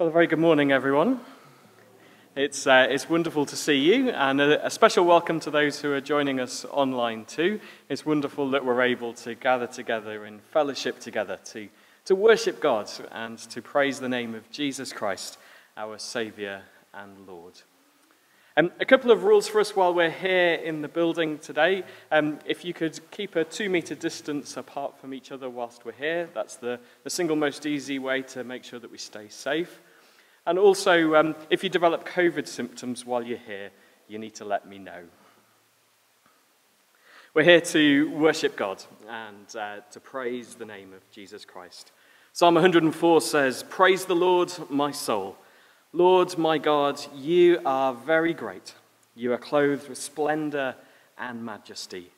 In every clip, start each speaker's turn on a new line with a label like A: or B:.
A: Well, a very good morning, everyone. It's, uh, it's wonderful to see you, and a, a, special welcome to those who are joining us online too. It's wonderful that we're able to gather together in fellowship together to, to worship God and to praise the name of Jesus Christ, our Saviour and Lord. Um, a couple of rules for us while we're here in the building today. Um, if you could keep a two metre distance apart from each other whilst we're here, that's the, the single most easy way to make sure that we stay safe. And also, um, if you develop COVID symptoms while you're here, you need to let me know. We're here to worship God and uh, to praise the name of Jesus Christ. Psalm 104 says, Praise the Lord, my soul. Lord, my God, you are very great. You are clothed with splendor and majesty.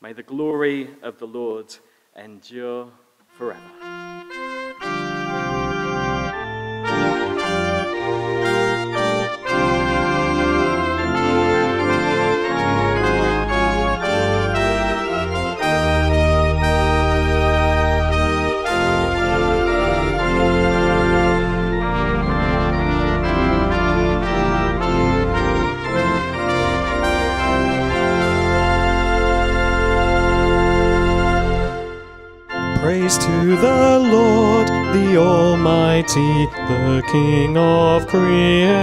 A: May the glory of the Lord endure forever.
B: The Lord, the Almighty, the King of creation.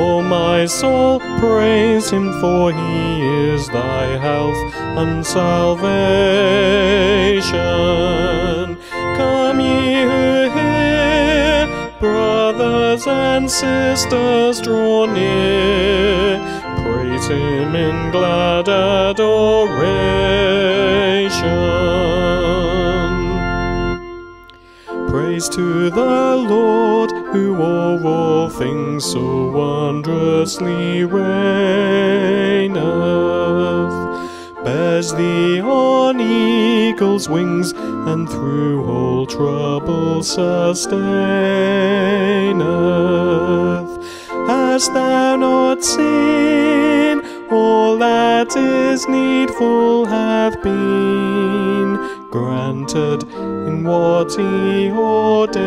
B: O my soul, praise him, for he is thy health and salvation. Come ye who hear, brothers and sisters, draw near praise him in glad adoration. Praise to the Lord, who over all things so wondrously reigneth, bears thee on eagle's wings, and through all trouble sustaineth. Hast thou not seen all that is needful hath been granted in what he ordaineth?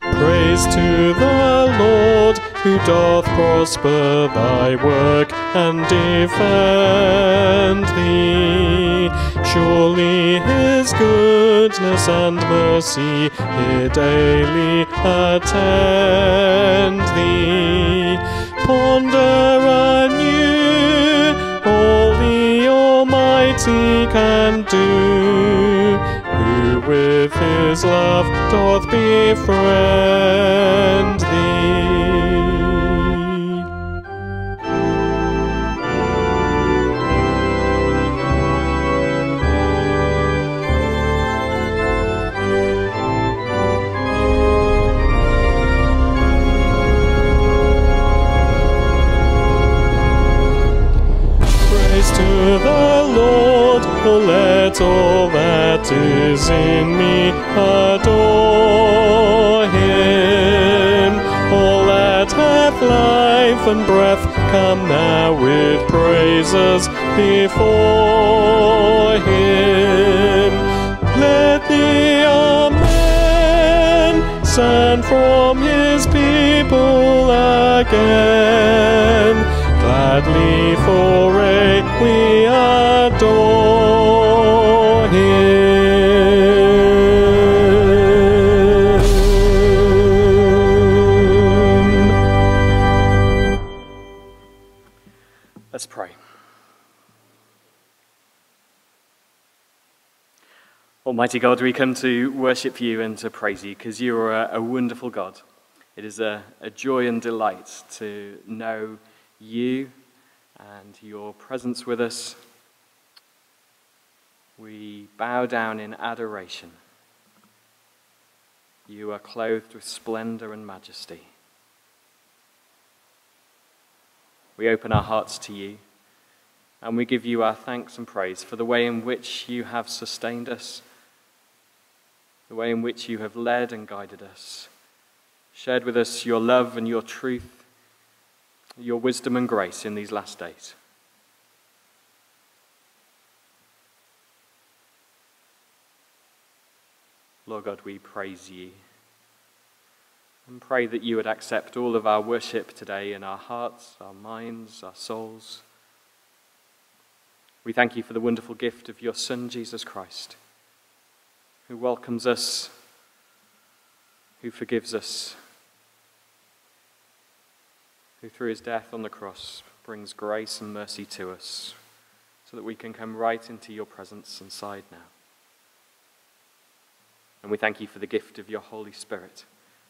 B: Praise to the Lord who doth prosper thy work and defend thee. Surely his goodness and mercy here daily attend thee. Ponder anew Almighty can do, who with his love doth befriend thee. All that is in me adore him. All that hath life and breath, come now with praises before him. Let the Amen send from his people again. Gladly for we
A: Almighty God, we come to worship you and to praise you because you are a, a wonderful God. It is a, a joy and delight to know you and your presence with us. We bow down in adoration. You are clothed with splendor and majesty. We open our hearts to you and we give you our thanks and praise for the way in which you have sustained us, the way in which you have led and guided us, shared with us your love and your truth, your wisdom and grace in these last days.
B: Lord God, we praise you and pray that you would accept all of our worship today in our hearts, our minds, our souls. We thank you for the wonderful gift of your Son, Jesus Christ who welcomes us, who forgives us, who through his death on the cross brings grace and mercy to us so that we can come right into your presence inside now. And we thank you for the gift of your Holy Spirit,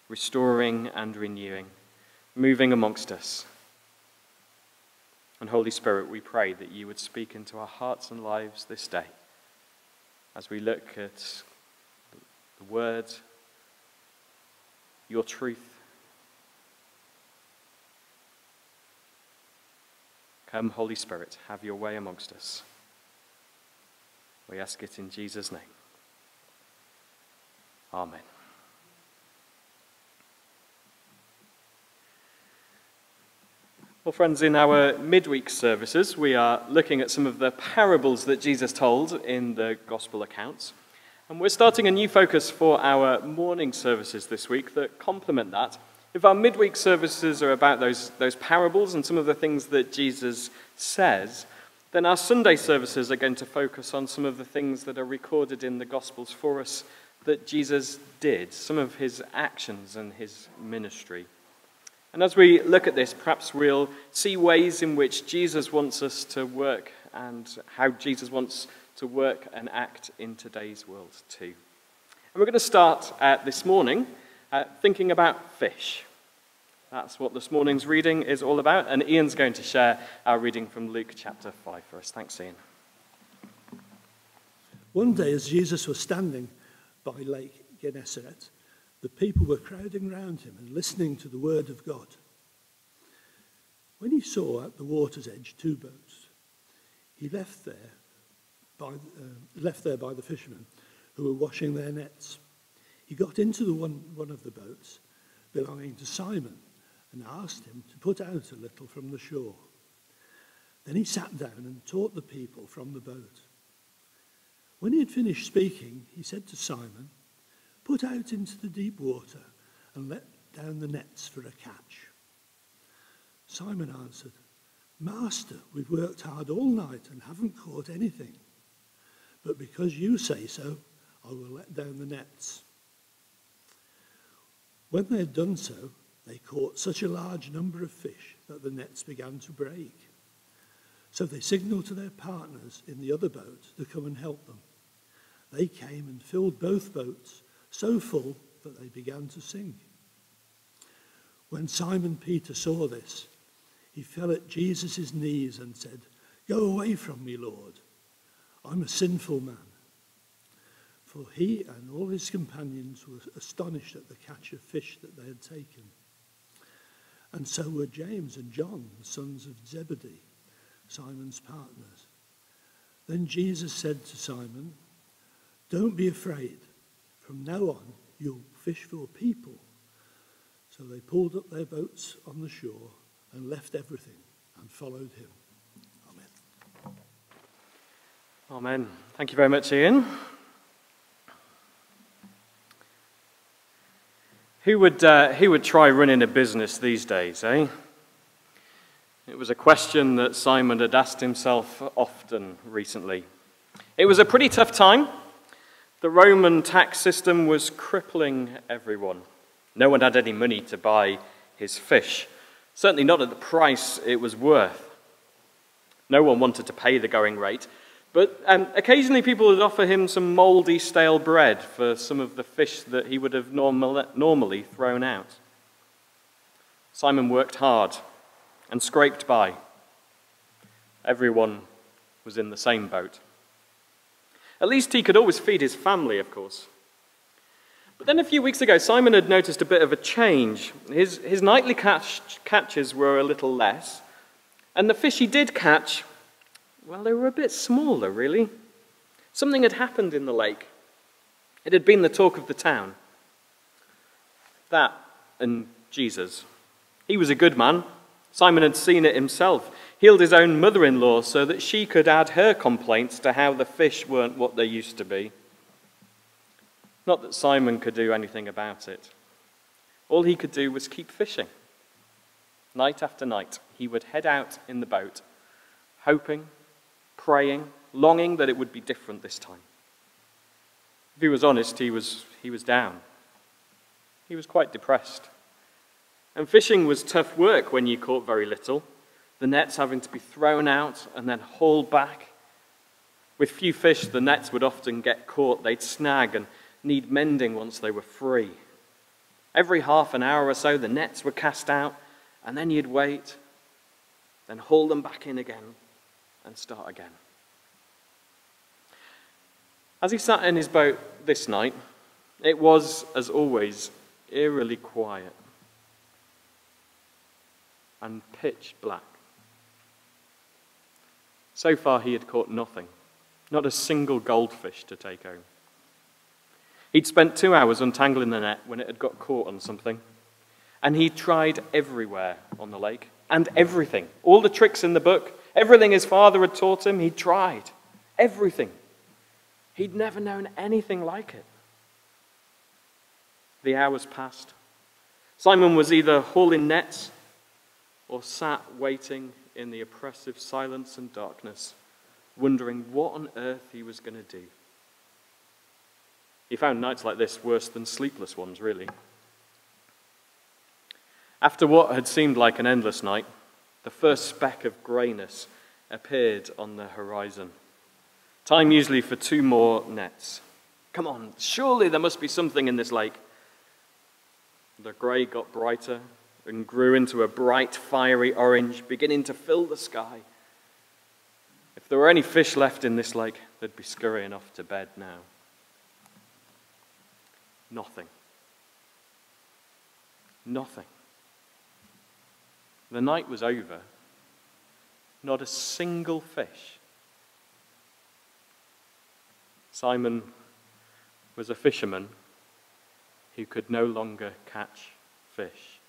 B: restoring and renewing, moving amongst us. And Holy Spirit, we pray that you would speak into our hearts and lives this day as we look at the Word, your truth. Come, Holy Spirit, have your way amongst us. We ask it in Jesus' name. Amen. Well, friends, in our midweek services, we are looking at some of the parables that Jesus told in the gospel accounts. And we're starting a new focus for our morning services this week that complement that. If our midweek services are about those, those parables and some of the things that Jesus says, then our Sunday services are going to focus on some of the things that are recorded in the Gospels for us that Jesus did, some of his actions and his ministry. And as we look at this, perhaps we'll see ways in which Jesus wants us to work and how Jesus wants to work and act in today's world too. And we're going to start uh, this morning uh, thinking about fish. That's what this morning's reading is all about. And Ian's going to share our reading from Luke chapter 5 for us. Thanks, Ian.
C: One day, as Jesus was standing by Lake Gennesaret, the people were crowding round him and listening to the word of God. When he saw at the water's edge two boats, he left there by, uh, left there by the fishermen who were washing their nets. He got into the one, one of the boats belonging to Simon and asked him to put out a little from the shore. Then he sat down and taught the people from the boat. When he had finished speaking, he said to Simon, Put out into the deep water and let down the nets for a catch. Simon answered, Master, we've worked hard all night and haven't caught anything. But because you say so, I will let down the nets. When they had done so, they caught such a large number of fish that the nets began to break. So they signaled to their partners in the other boat to come and help them. They came and filled both boats so full that they began to sink. When Simon Peter saw this, he fell at Jesus' knees and said, Go away from me, Lord. I'm a sinful man. For he and all his companions were astonished at the catch of fish that they had taken. And so were James and John, the sons of Zebedee, Simon's partners. Then Jesus said to Simon, don't be afraid. From now on, you'll fish for people. So they pulled up their boats on the shore and left everything and followed him. Amen.
B: Amen. Thank you very much, Ian. Who would, uh, who would try running a business these days, eh? It was a question that Simon had asked himself often recently. It was a pretty tough time. The Roman tax system was crippling everyone. No one had any money to buy his fish, certainly not at the price it was worth. No one wanted to pay the going rate, but um, occasionally people would offer him some mouldy, stale bread for some of the fish that he would have normal, normally thrown out. Simon worked hard and scraped by. Everyone was in the same boat. At least he could always feed his family, of course. But then a few weeks ago, Simon had noticed a bit of a change. His, his nightly catch, catches were a little less, and the fish he did catch, well, they were a bit smaller, really. Something had happened in the lake. It had been the talk of the town. That and Jesus. He was a good man. Simon had seen it himself healed his own mother in law so that she could add her complaints to how the fish weren't what they used to be. Not that Simon could do anything about it. All he could do was keep fishing. Night after night, he would head out in the boat, hoping, praying, longing that it would be different this time. If he was honest, he was, he was down. He was quite depressed. And fishing was tough work when you caught very little, the nets having to be thrown out and then hauled back. With few fish, the nets would often get caught, they'd snag and need mending once they were free. Every half an hour or so, the nets were cast out, and then you'd wait, then haul them back in again, and start again. As he sat in his boat this night, it was, as always, eerily quiet and pitch black. So far, he had caught nothing, not a single goldfish to take home. He'd spent two hours untangling the net when it had got caught on something, and he tried everywhere on the lake and everything. All the tricks in the book, everything his father had taught him, he tried. Everything. He'd never known anything like it. The hours passed. Simon was either hauling nets or sat waiting in the oppressive silence and darkness, wondering what on earth he was going to do. He found nights like this worse than sleepless ones, really. After what had seemed like an endless night, the first speck of greyness appeared on the horizon. Time usually for two more nets. Come on, surely there must be something in this lake. The grey got brighter and grew into a bright, fiery orange, beginning to fill the sky. If there were any fish left in this lake, they'd be scurrying off to bed now. Nothing. Nothing. The night was over. Not a single fish. Simon was a fisherman who could no longer catch fish.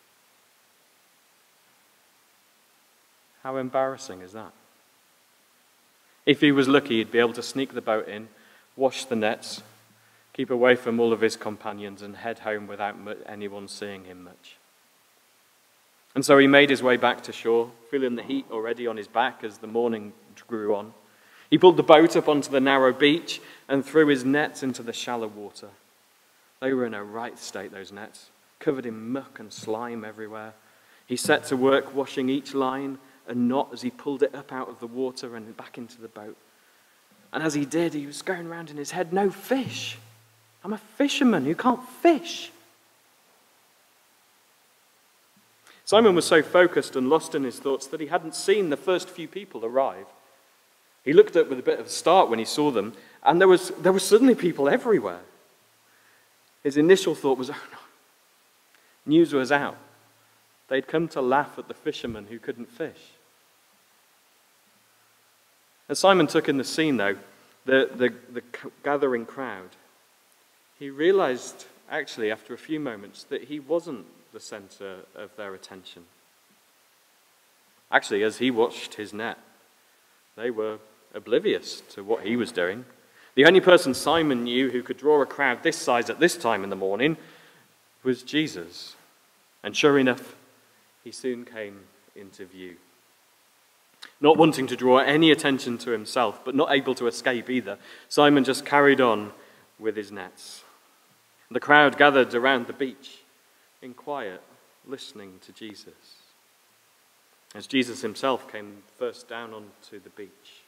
B: How embarrassing is that? If he was lucky, he'd be able to sneak the boat in, wash the nets, keep away from all of his companions, and head home without anyone seeing him much. And so he made his way back to shore, feeling the heat already on his back as the morning grew on. He pulled the boat up onto the narrow beach and threw his nets into the shallow water. They were in a right state, those nets, covered in muck and slime everywhere. He set to work washing each line and knot as he pulled it up out of the water and back into the boat. And as he did, he was going around in his head, No fish. I'm a fisherman who can't fish. Simon was so focused and lost in his thoughts that he hadn't seen the first few people arrive. He looked up with a bit of a start when he saw them, and there was, there were suddenly people everywhere. His initial thought was, oh no, news was out. They'd come to laugh at the fishermen who couldn't fish. As Simon took in the scene, though, the, the, the gathering crowd, he realized, actually, after a few moments, that he wasn't the center of their attention. Actually, as he watched his net, they were oblivious to what he was doing. The only person Simon knew who could draw a crowd this size at this time in the morning was Jesus. And sure enough, he soon came into view. Not wanting to draw any attention to himself, but not able to escape either, Simon just carried on with his nets. The crowd gathered around the beach in quiet, listening to Jesus. As Jesus himself came first down onto the beach,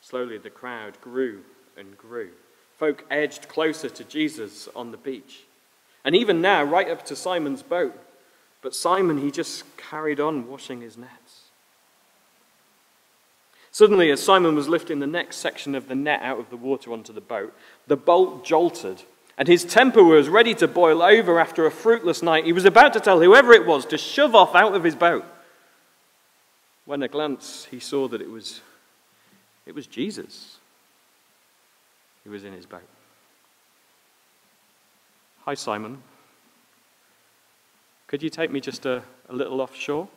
B: slowly the crowd grew and grew. Folk edged closer to Jesus on the beach. And even now, right up to Simon's boat, but Simon, he just carried on washing his nets. Suddenly, as Simon was lifting the next section of the net out of the water onto the boat, the bolt jolted, and his temper was ready to boil over after a fruitless night. He was about to tell whoever it was to shove off out of his boat. When a glance, he saw that it was, it was Jesus who was in his boat. Hi, Simon. Could you take me just a, a little offshore?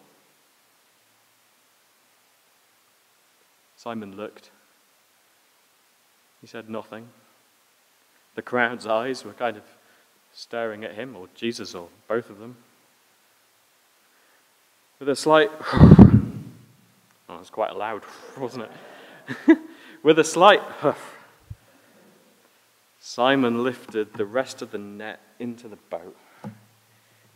B: Simon looked. He said nothing. The crowd's eyes were kind of staring at him, or Jesus, or both of them. With a slight. Oh, it was quite loud, wasn't it? With a slight Simon lifted the rest of the net into the boat.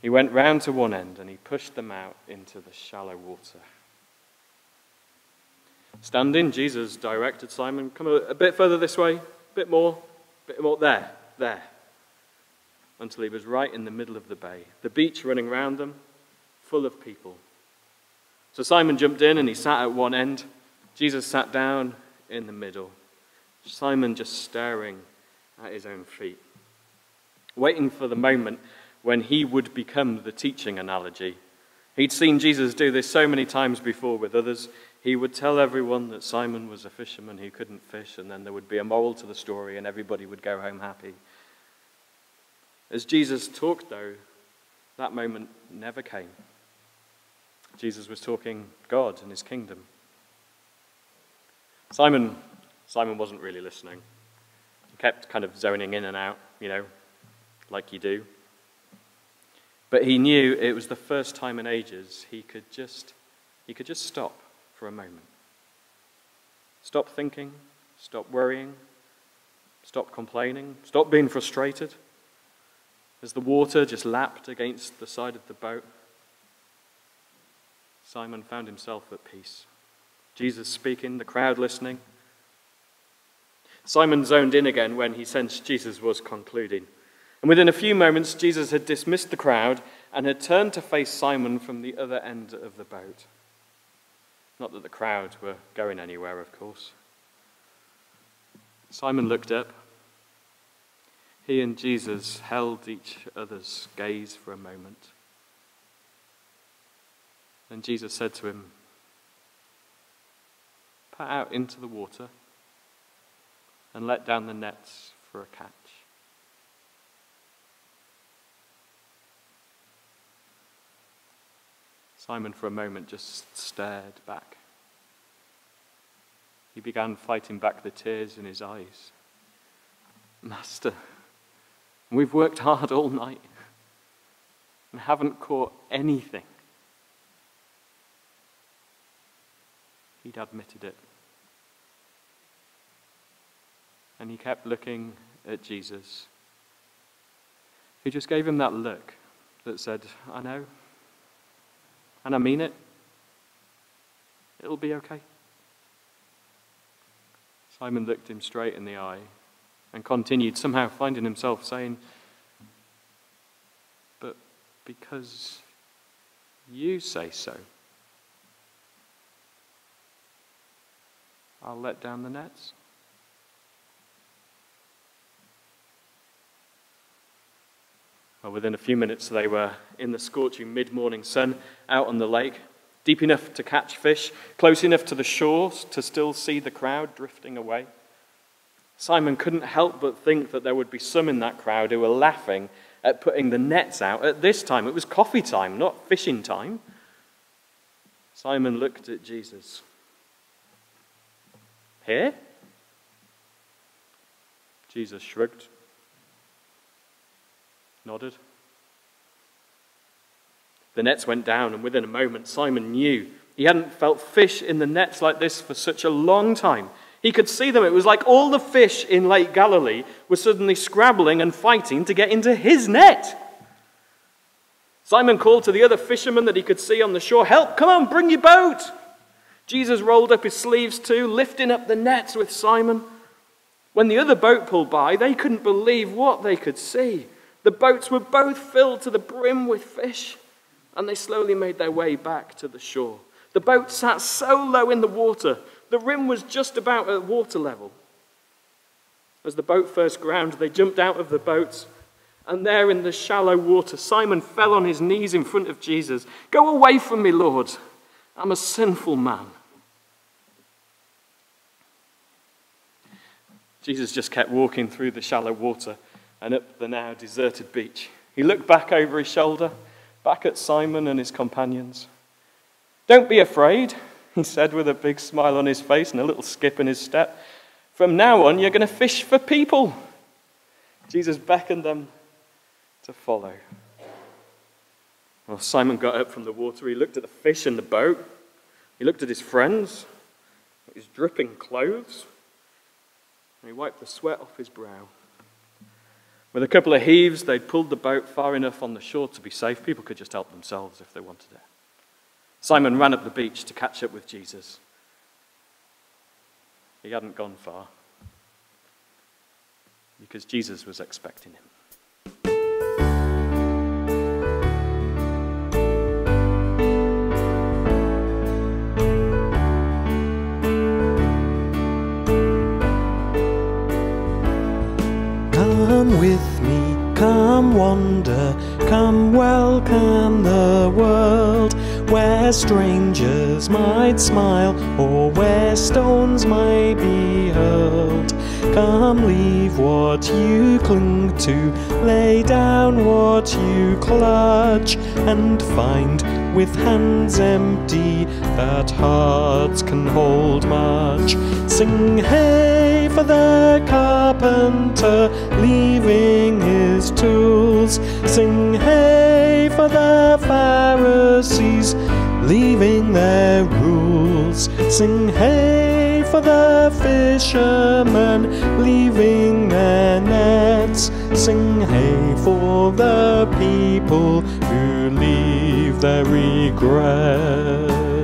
B: He went round to one end and he pushed them out into the shallow water. Standing, Jesus directed Simon, come a, a bit further this way, a bit more, bit more, there, there. Until he was right in the middle of the bay, the beach running round them, full of people. So Simon jumped in and he sat at one end. Jesus sat down in the middle. Simon just staring at his own feet, waiting for the moment when he would become the teaching analogy. He'd seen Jesus do this so many times before with others. He would tell everyone that Simon was a fisherman who couldn't fish, and then there would be a moral to the story, and everybody would go home happy. As Jesus talked, though, that moment never came. Jesus was talking God and his kingdom. Simon, Simon wasn't really listening. He kept kind of zoning in and out, you know, like you do. But he knew it was the first time in ages he could just he could just stop for a moment. Stop thinking, stop worrying, stop complaining, stop being frustrated. As the water just lapped against the side of the boat, Simon found himself at peace. Jesus speaking, the crowd listening. Simon zoned in again when he sensed Jesus was concluding. And within a few moments, Jesus had dismissed the crowd and had turned to face Simon from the other end of the boat. Not that the crowd were going anywhere, of course. Simon looked up. He and Jesus held each other's gaze for a moment. Then Jesus said to him, Put out into the water and let down the nets for a catch. Simon, for a moment, just stared back. He began fighting back the tears in his eyes. Master, we've worked hard all night and haven't caught anything. He'd admitted it. And he kept looking at Jesus, who just gave him that look that said, I know, and I mean it. It'll be okay. Simon looked him straight in the eye and continued, somehow finding himself saying, But because you say so. I'll let down the nets. Well, within a few minutes, they were in the scorching mid morning sun out on the lake, deep enough to catch fish, close enough to the shore to still see the crowd drifting away. Simon couldn't help but think that there would be some in that crowd who were laughing at putting the nets out at this time. It was coffee time, not fishing time. Simon looked at Jesus. Here? Jesus shrugged, nodded. The nets went down, and within a moment, Simon knew he hadn't felt fish in the nets like this for such a long time. He could see them. It was like all the fish in Lake Galilee were suddenly scrabbling and fighting to get into his net. Simon called to the other fishermen that he could see on the shore Help, come on, bring your boat. Jesus rolled up his sleeves too, lifting up the nets with Simon. When the other boat pulled by, they couldn't believe what they could see. The boats were both filled to the brim with fish, and they slowly made their way back to the shore. The boat sat so low in the water, the rim was just about at water level. As the boat first ground, they jumped out of the boats, and there in the shallow water, Simon fell on his knees in front of Jesus. Go away from me, Lord. I'm a sinful man. Jesus just kept walking through the shallow water and up the now deserted beach. He looked back over his shoulder, back at Simon and his companions. Don't be afraid, he said with a big smile on his face and a little skip in his step. From now on, you're going to fish for people.
D: Jesus beckoned them to follow. Well, Simon got up from the water. He looked at the fish in the boat. He looked at his friends, his dripping clothes, and he wiped the sweat off his brow. With a couple of heaves, they'd pulled the boat far enough on the shore to be safe. People could just help themselves if they wanted it. Simon ran up the beach to catch up with Jesus. He hadn't gone far because Jesus was expecting him.
B: Wander, come welcome the world where strangers might smile or where stones might be hurled. Come leave what you cling to, lay down what you clutch, and find with hands empty that hearts can hold much. Sing hey for the carpenter leaving his tools. Sing hey for the Pharisees leaving their rules. Sing hey for the fishermen leaving their nets. Sing hey for the people who leave their regrets.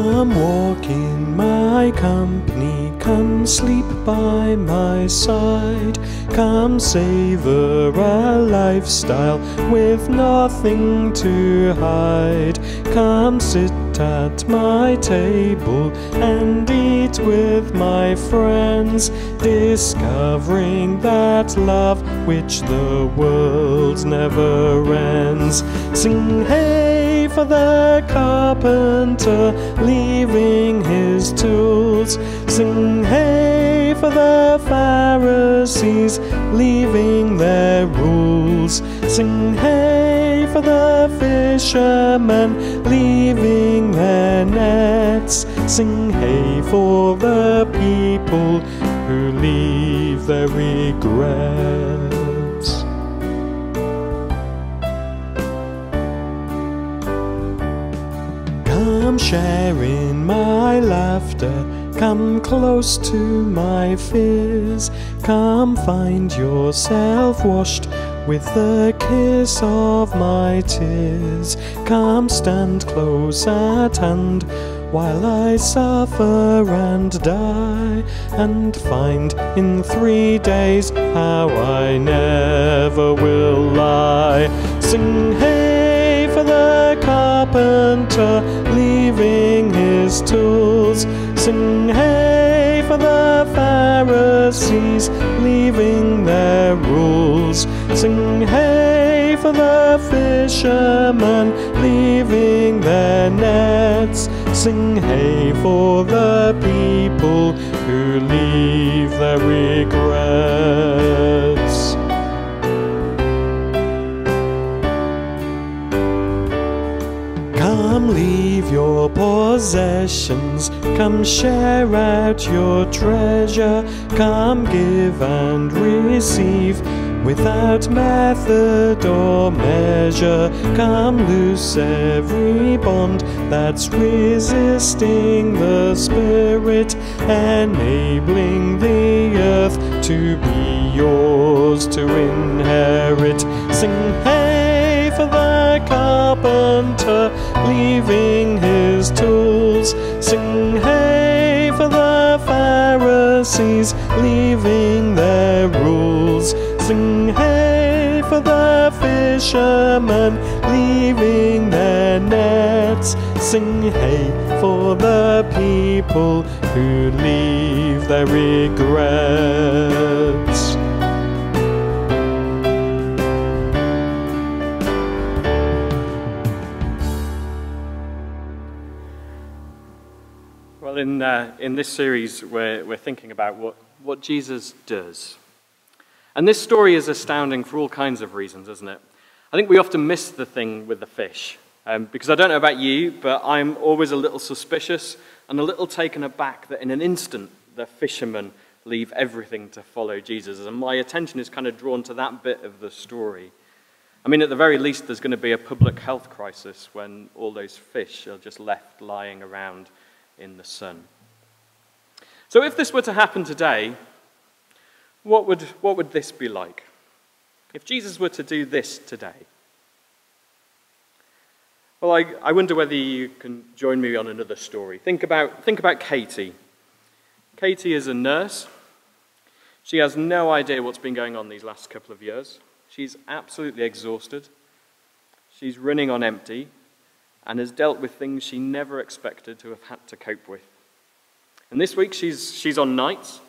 B: Come walk in my company, come sleep by my side, come savor a lifestyle with nothing to hide. Come sit at my table and eat with my friends, discovering that love which the world never ends. Sing hey for the carpenter leaving his tools. Sing hey for the Pharisees leaving their rules. Sing hey for the fishermen leaving their nets. Sing hey for the people who leave their regrets. Share in my laughter, come close to my fears. Come find yourself washed with the kiss of my tears. Come stand close at hand while I suffer and die, and find in three days how I never will lie. Sing hey for the carpenter Sing hey for the Pharisees leaving their rules. Sing hey for the fishermen leaving their nets. Sing hey for the people who leave their regrets. Come leave your possessions, come share out your treasure, come give and receive without method or measure. Come loose every bond that's resisting the Spirit, enabling the earth to be yours to inherit. Sing hey for the carpenter leaving his tools. Sing hey for the Pharisees leaving their rules. Sing hey for the fishermen leaving their nets. Sing hey for the people who leave their regrets.
D: In, uh, in this series, we're, we're thinking about what, what Jesus does. And this story is astounding for all kinds of reasons, isn't it? I think we often miss the thing with the fish.
B: Um, because I don't know about you, but I'm always a little suspicious and a little taken aback that in an instant the fishermen leave everything to follow Jesus. And my attention is kind of drawn to that bit of the story. I mean, at the very least, there's going to be a public health crisis when all those fish are just left lying around in the sun. So, if this were to happen today, what would, what would this be like? If Jesus were to do this today? Well, I, I wonder whether you can join me on another story. Think about, think about Katie. Katie is a nurse. She has no idea what's been going on these last couple of years. She's absolutely exhausted. She's running on empty and has dealt with things she never expected to have had to cope with. And this week she's, she's on nights,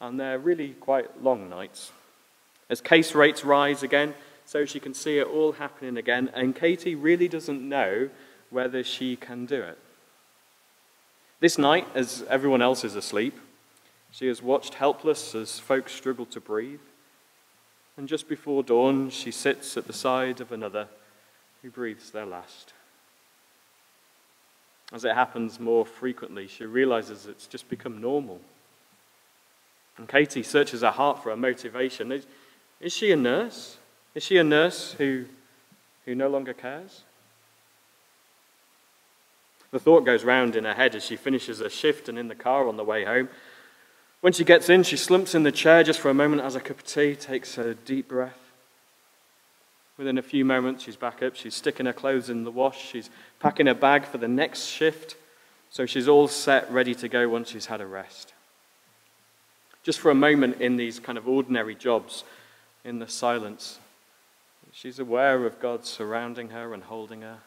B: and they're really quite long nights. As case rates rise again, so she can see it all happening again, and Katie really doesn't know whether she can do it. This night, as everyone else is asleep, she has watched helpless as folks struggle to breathe. And just before dawn, she sits at the side of another who breathes their last. As it happens more frequently, she realizes it's just become normal. And Katie searches her heart for a motivation. Is, is she a nurse? Is she a nurse who, who no longer cares? The thought goes round in her head as she finishes her shift and in the car on the way home. When she gets in, she slumps in the chair just for a moment, has a cup of tea, takes a deep breath. Within a few moments, she's back up. She's sticking her clothes in the wash. She's packing her bag for the next shift. So she's all set, ready to go once she's had a rest. Just for a moment in these kind of ordinary jobs, in the silence, she's aware of God surrounding her and holding her.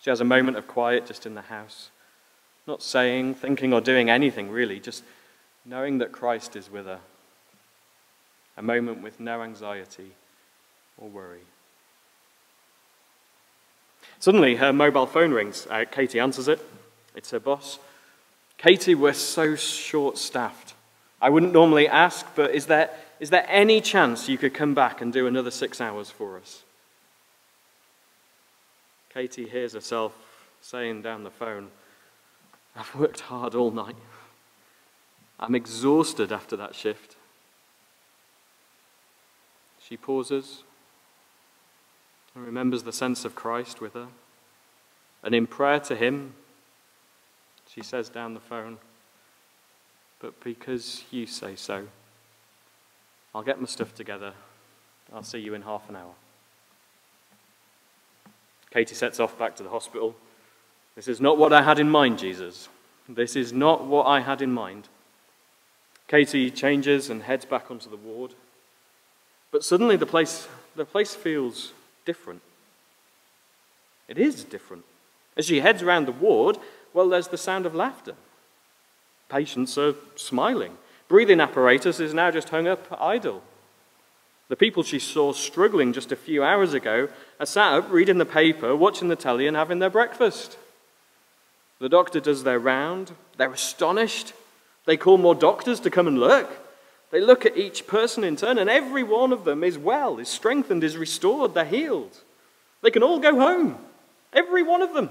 B: She has a moment of quiet just in the house, not saying, thinking, or doing anything really, just knowing that Christ is with her. A moment with no anxiety or worry. Suddenly, her mobile phone rings. Uh, Katie answers it. It's her boss. Katie, we're so short staffed. I wouldn't normally ask, but is there, is there any chance you could come back and do another six hours for us? Katie hears herself saying down the phone, I've worked hard all night. I'm exhausted after that shift. She pauses and remembers the sense of Christ with her. And in prayer to Him, she says down the phone, But because you say so, I'll get my stuff together. I'll see you in half an hour. Katie sets off back to the hospital. This is not what I had in mind, Jesus. This is not what I had in mind. Katie changes and heads back onto the ward. But suddenly the place, the place feels different. It is different. As she heads around the ward, well, there's the sound of laughter. Patients are smiling. Breathing apparatus is now just hung up idle. The people she saw struggling just a few hours ago are sat up reading the paper, watching the telly, and having their breakfast. The doctor does their round. They're astonished. They call more doctors to come and look. They look at each person in turn, and every one of them is well, is strengthened, is restored, they're healed. They can all go home. Every one of them.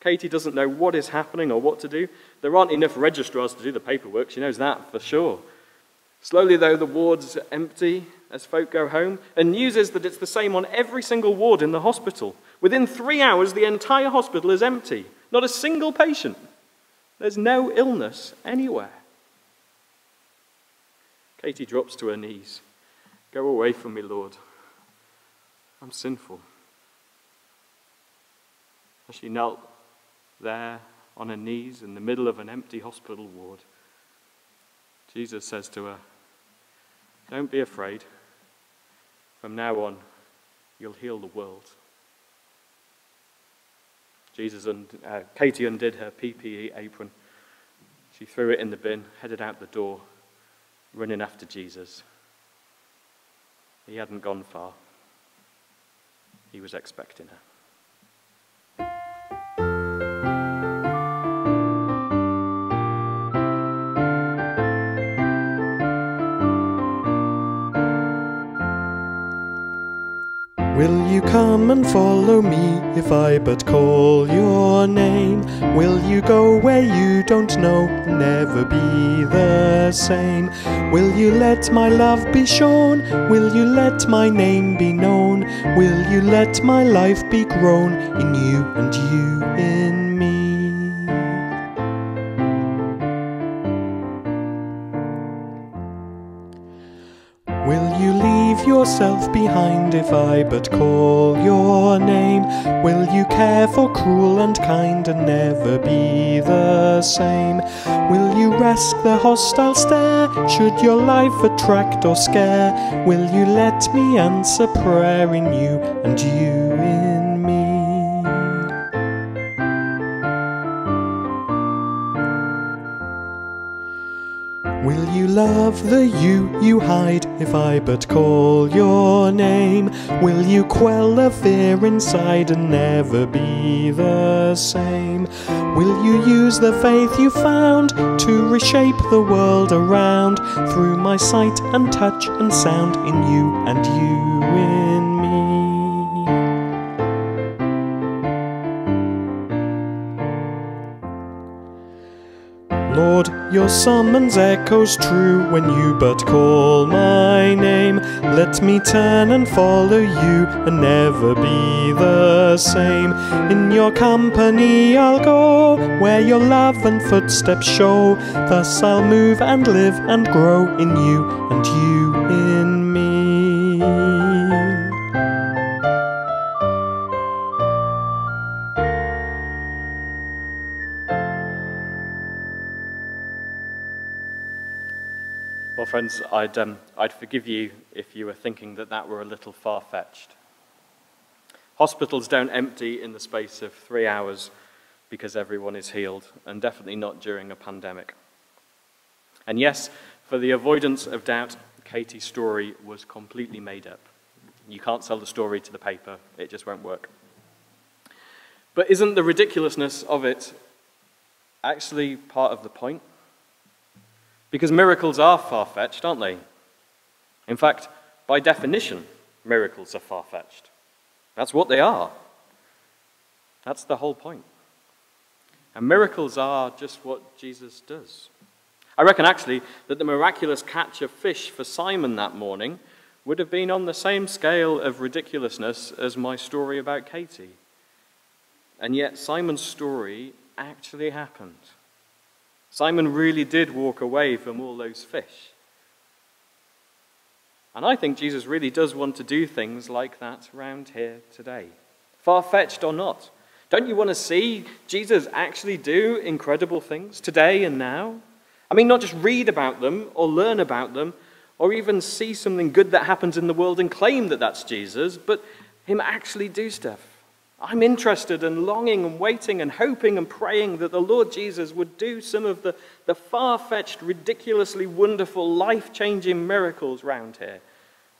B: Katie doesn't know what is happening or what to do. There aren't enough registrars to do the paperwork. She knows that for sure. Slowly, though, the wards are empty as folk go home, and news is that it's the same on every single ward in the hospital. Within three hours, the entire hospital is empty. Not a single patient. There's no illness anywhere. Katie drops to her knees. Go away from me, Lord. I'm sinful. As she knelt there on her knees in the middle of an empty hospital ward, Jesus says to her, Don't be afraid. From now on, you'll heal the world. Jesus and uh, Katie undid her PPE apron. She threw it in the bin, headed out the door running after Jesus. He hadn't gone far. He was expecting her.
E: Will you come and follow me if I but call your name? Will you go where you don't know, never be the same? Will you let my love be shown? Will you let my name be known? Will you let my life be grown in you and you behind if I but call your name? Will you care for cruel and kind and never be the same? Will you risk the hostile stare? Should your life attract or scare? Will you let me answer prayer in you and you in me? Love the you you hide if I but call your name? Will you quell the fear inside and never be the same? Will you use the faith you found to reshape the world around through my sight and touch and sound in you and you your summons echoes true when you but call my name. Let me turn and follow you and never be the same. In your company I'll go, where your love and footsteps show. Thus I'll move and live and grow in you and you in me.
B: Friends, I'd, um, I'd forgive you if you were thinking that that were a little far fetched. Hospitals don't empty in the space of three hours because everyone is healed, and definitely not during a pandemic. And yes, for the avoidance of doubt, Katie's story was completely made up. You can't sell the story to the paper, it just won't work. But isn't the ridiculousness of it actually part of the point? Because miracles are far fetched, aren't they? In fact, by definition, miracles are far fetched. That's what they are. That's the whole point. And miracles are just what Jesus does. I reckon actually that the miraculous catch of fish for Simon that morning would have been on the same scale of ridiculousness as my story about Katie. And yet, Simon's story actually happened. Simon really did walk away from all those fish. And I think Jesus really does want to do things like that round here today, far fetched or not. Don't you want to see Jesus actually do incredible things today and now? I mean, not just read about them or learn about them or even see something good that happens in the world and claim that that's Jesus, but Him actually do stuff. I'm interested and longing and waiting and hoping and praying that the Lord Jesus would do some of the, the far fetched, ridiculously wonderful, life changing miracles round here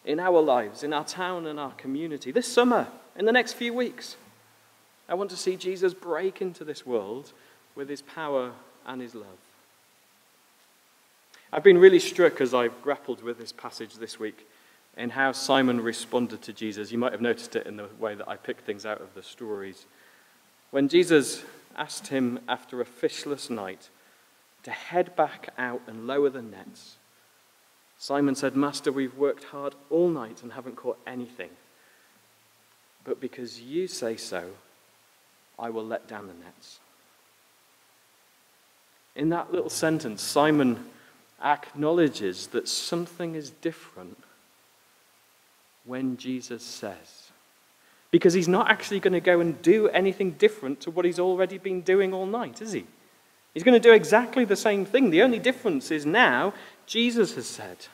B: in our lives, in our town and our community this summer, in the next few weeks. I want to see Jesus break into this world with his power and his love. I've been really struck as I've grappled with this passage this week in how Simon responded to Jesus. You might have noticed it in the way that I picked things out of the stories. When Jesus asked him after a fishless night to head back out and lower the nets, Simon said, Master, we've worked hard all night and haven't caught anything. But because you say so, I will let down the nets. In that little sentence, Simon acknowledges that something is different when Jesus says. Because he's not actually going to go and do anything different to what he's already been doing all night, is he? He's going to do exactly the same thing. The only difference is now Jesus has said.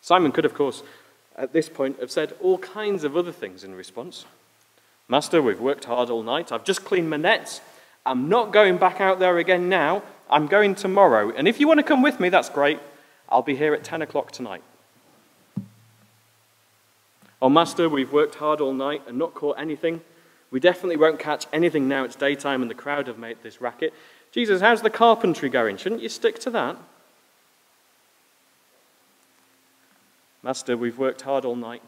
B: Simon could, of course, at this point have said all kinds of other things in response. Master, we've worked hard all night. I've just cleaned my nets. I'm not going back out there again now. I'm going tomorrow. And if you want to come with me, that's great. I'll be here at 10 o'clock tonight. Oh, Master, we've worked hard all night and not caught anything. We definitely won't catch anything now it's daytime and the crowd have made this racket. Jesus, how's the carpentry going? Shouldn't you stick to that? Master, we've worked hard all night.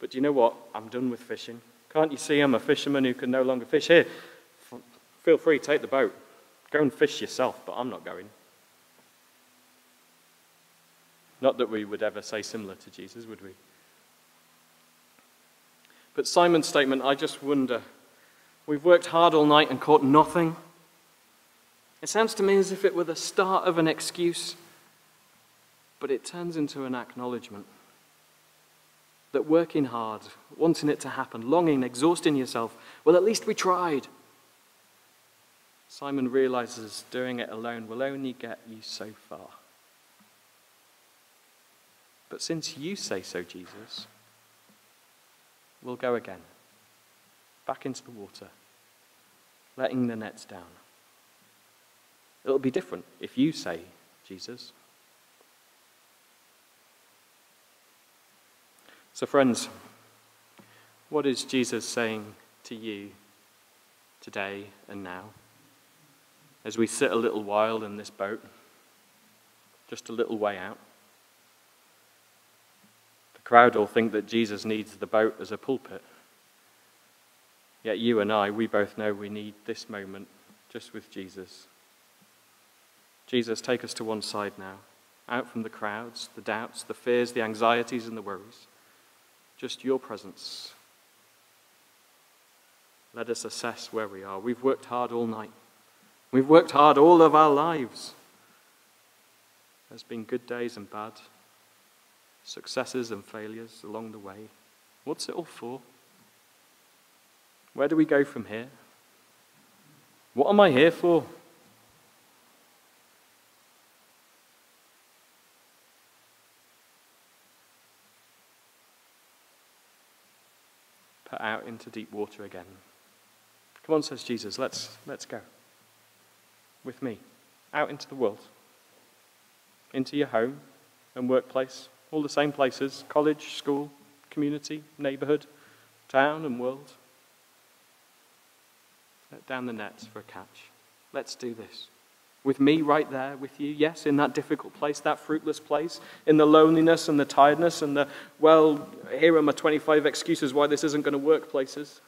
B: But do you know what? I'm done with fishing. Can't you see I'm a fisherman who can no longer fish? Here, feel free, take the boat. Go and fish yourself, but I'm not going. Not that we would ever say similar to Jesus, would we? But Simon's statement, I just wonder. We've worked hard all night and caught nothing. It sounds to me as if it were the start of an excuse, but it turns into an acknowledgement that working hard, wanting it to happen, longing, exhausting yourself, well, at least we tried. Simon realizes doing it alone will only get you so far. But since you say so, Jesus, we'll go again, back into the water, letting the nets down. It'll be different if you say, Jesus. So, friends, what is Jesus saying to you today and now? As we sit a little while in this boat, just a little way out. Crowd all think that Jesus needs the boat as a pulpit. Yet you and I, we both know we need this moment just with Jesus. Jesus, take us to one side now, out from the crowds, the doubts, the fears, the anxieties, and the worries just your presence. Let us assess where we are. We've worked hard all night. We've worked hard all of our lives. There's been good days and bad, successes and failures along the way. What's it all for? Where do we go from here? What am I here for? put out into deep water again. Come on, says Jesus, let's, let's go. With me, out into the world, into your home and workplace, all the same places college, school, community, neighborhood, town, and world. Let down the nets for a catch. Let's do this with me right there with you. Yes, in that difficult place, that fruitless place, in the loneliness and the tiredness and the, well, here are my 25 excuses why this isn't going to work places,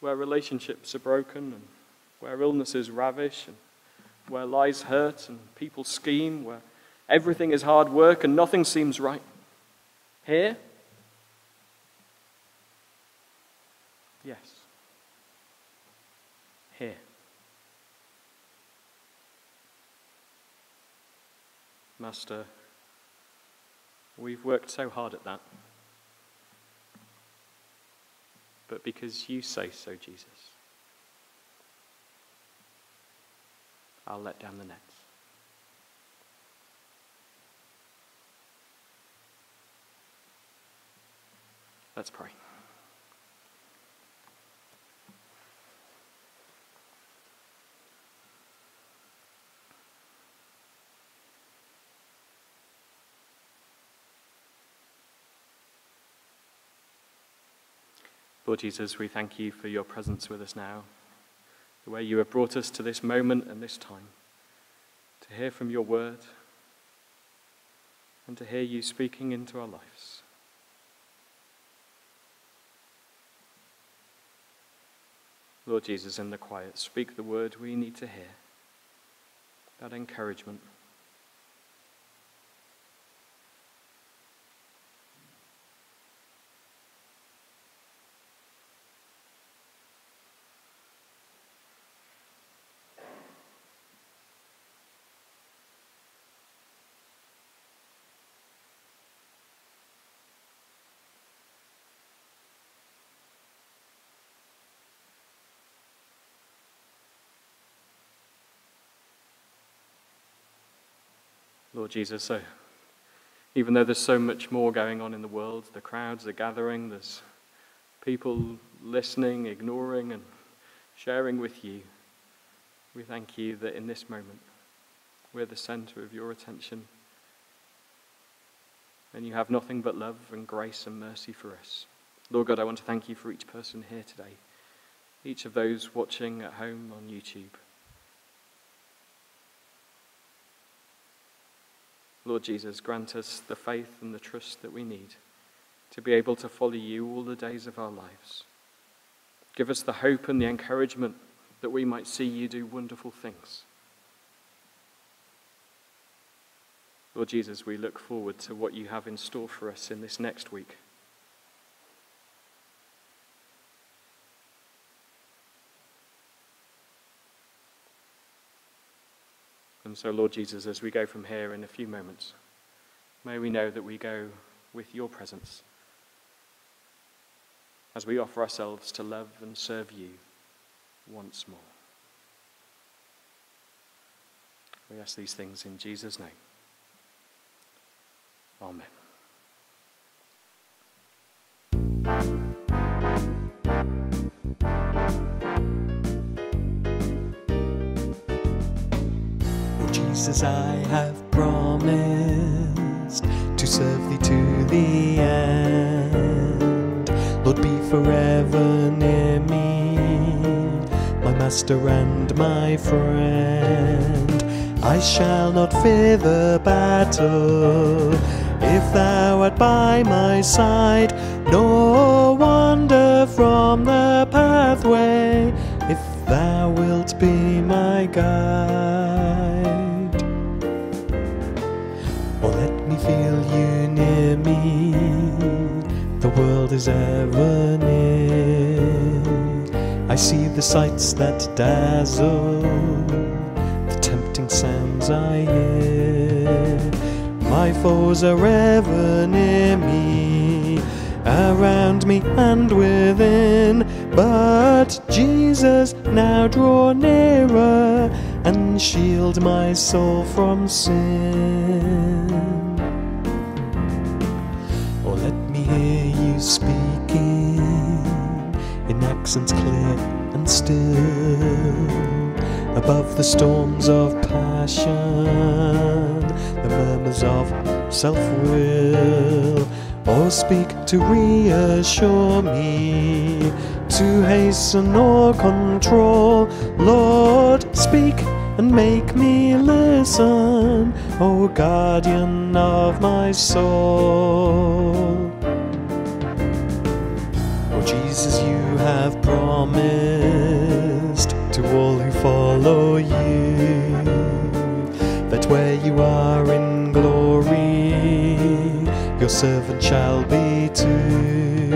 B: where relationships are broken and where illnesses ravish and where lies hurt and people scheme, where everything is hard work and nothing seems right. Here? Yes. Here. Master, we've worked so hard at that. But because you say so, Jesus, I'll let down the nets. Let's pray. Lord Jesus, we thank you for your presence with us now, the way you have brought us to this moment and this time to hear from your word and to hear you speaking into our lives. Lord Jesus, in the quiet, speak the word we need to hear, that encouragement. Lord Jesus. So, even though there's so much more going on in the world, the crowds are gathering, there's people listening, ignoring, and sharing with you, we thank you that in this moment, we're the center of your attention. And you have nothing but love and grace and mercy for us. Lord God, I want to thank you for each person here today, each of those watching at home on YouTube.
F: Lord Jesus, grant us the faith and the trust that we need to be able to follow you all the days of our lives. Give us the hope and the encouragement that we might see you do wonderful things. Lord Jesus, we look forward to what you have in store for us in this next week. And so, Lord Jesus, as we go from here in a few moments, may we know that we go with your presence as we offer ourselves to love and serve you once more. We ask these things in Jesus' name. Amen.
B: Jesus, I have promised to serve thee to the end. Lord, be forever near me, my master and my friend. I shall not fear the battle if thou art by my side, nor wander from the pathway if thou wilt be my guide. Is ever near. I see the sights that dazzle, the tempting sounds I hear. My foes are ever near me, around me and within. But Jesus, now draw nearer and shield my soul from sin. Speaking in accents clear and still above the storms of passion, the murmurs of self will, or speak to reassure me, to hasten or control. Lord, speak and make me listen, O guardian of my soul. Jesus, you have promised to all who follow you that where you are in glory, your servant shall be too.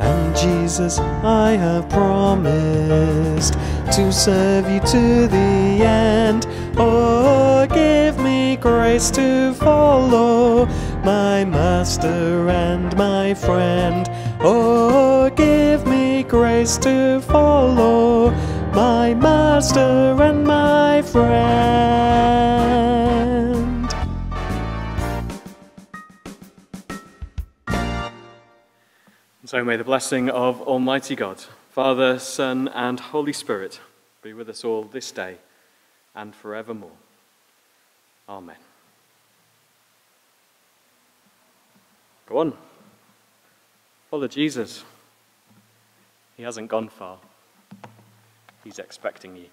B: And Jesus, I have promised to serve you to the end. Oh, give me grace to follow my master and my friend. Oh, give me grace to follow my master and my friend.
F: So may the blessing of Almighty God, Father, Son, and Holy Spirit be with us all this day and forevermore. Amen. Go on. Follow Jesus. He hasn't gone far. He's expecting you.